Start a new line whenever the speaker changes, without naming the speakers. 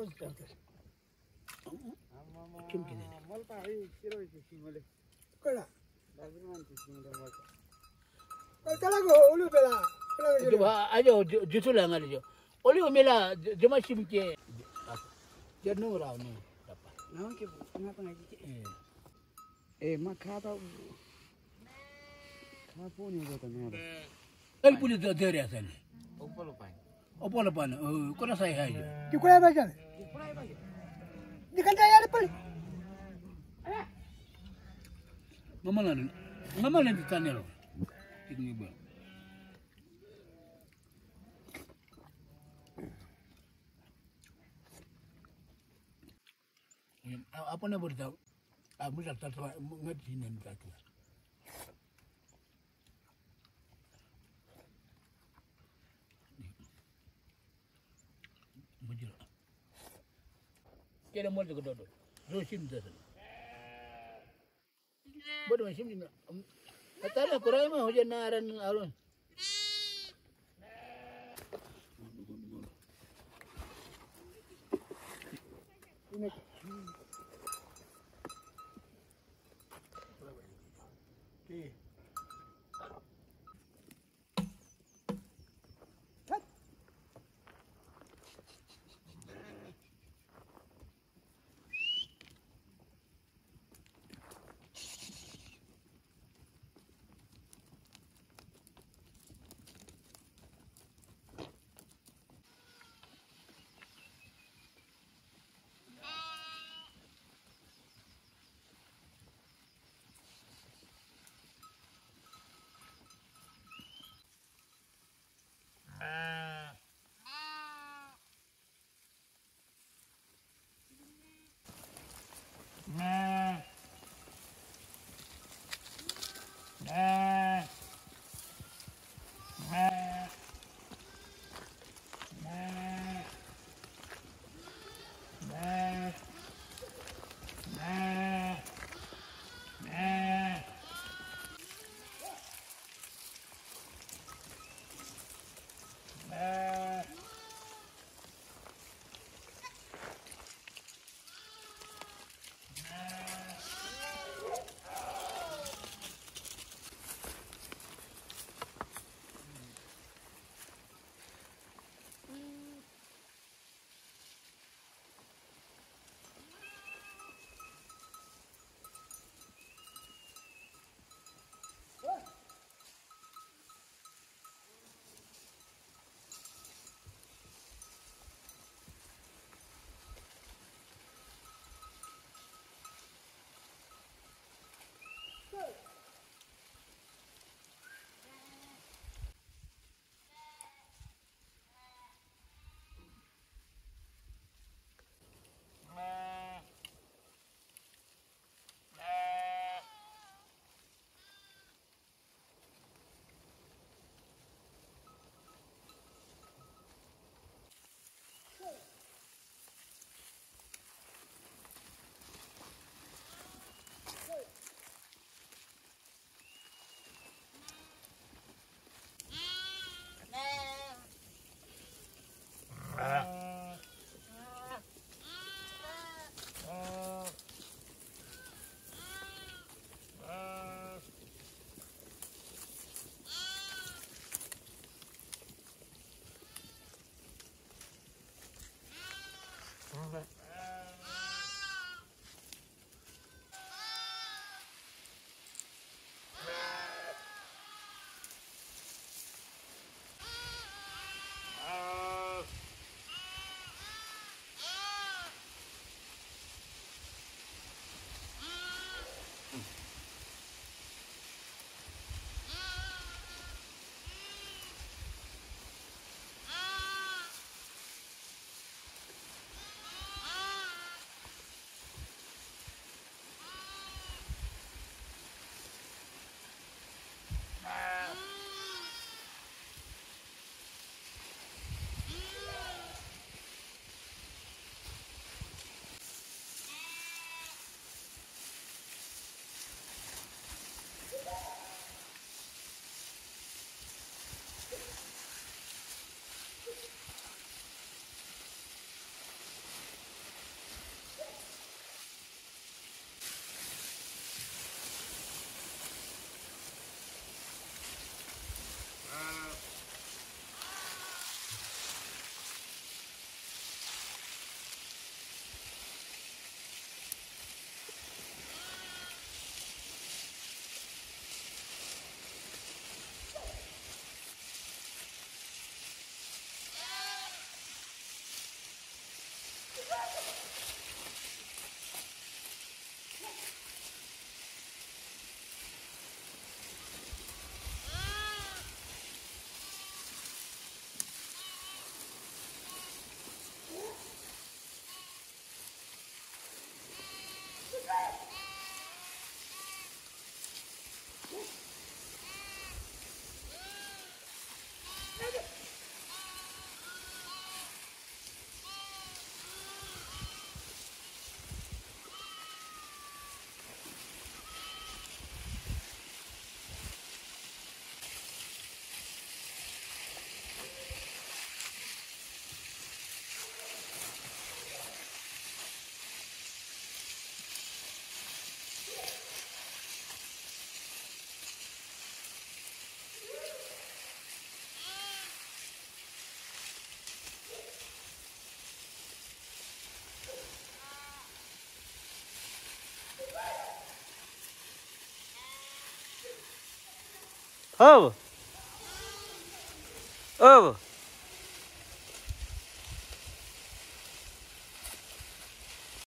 özlerdir.
Kim gideni?
Kala. Kala go ulu kala.
Juba ajo lah nggak aja. Oli umela cuma simke. Jadnu rao ni.
Naon ke kenapa ngaji? Eh makata Kapuni punya tanara.
Kali puli dere asani.
Opolo pan.
Opolo pan. kau sai aja.
Kikura ba jane di kan ya le pali
mamala mamala ndi tanelo ikni ba apa na berita amu tak tahu? Ngerti tak tahu. Mujur kere mol daga dodo zo shim da su bodo ma shim dinga a tare ma na aron All right. Ovo! Ovo!